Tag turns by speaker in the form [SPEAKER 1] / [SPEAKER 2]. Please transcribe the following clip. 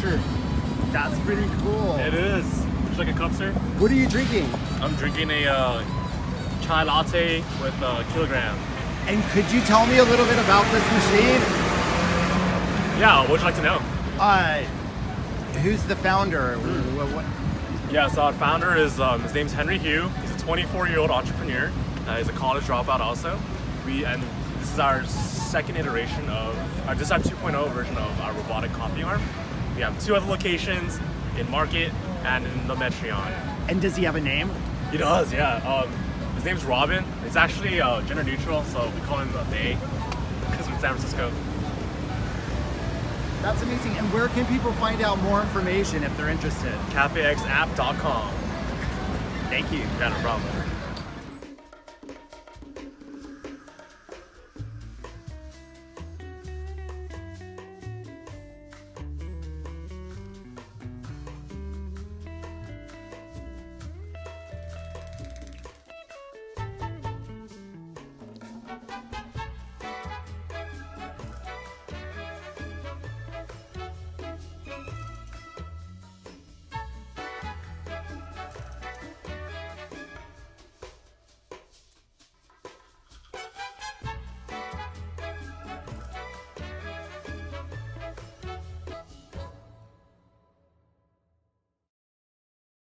[SPEAKER 1] capture.
[SPEAKER 2] That's pretty cool.
[SPEAKER 1] It is. Would you like a cup, sir?
[SPEAKER 2] What are you drinking?
[SPEAKER 1] I'm drinking a uh, chai latte with a kilogram.
[SPEAKER 2] And could you tell me a little bit about this machine?
[SPEAKER 1] Yeah, what would you like to know?
[SPEAKER 2] Uh, who's the founder? What, what-
[SPEAKER 1] Yeah, so our founder is, um, his name's Henry Hu. He's a 24 year old entrepreneur. Uh, he's a college dropout also. We And this is our second iteration of, or this is our 2.0 version of our robotic coffee arm. We have two other locations in Market and in the Metreon.
[SPEAKER 2] And does he have a name?
[SPEAKER 1] He does, yeah. Um, his name's Robyn. It's actually uh, gender neutral, so we call him uh, they because we're in San Francisco.
[SPEAKER 2] That's amazing. And where can people find out more information if they're interested?
[SPEAKER 1] CafeXapp.com.
[SPEAKER 2] Thank you.
[SPEAKER 1] Yeah, no problem.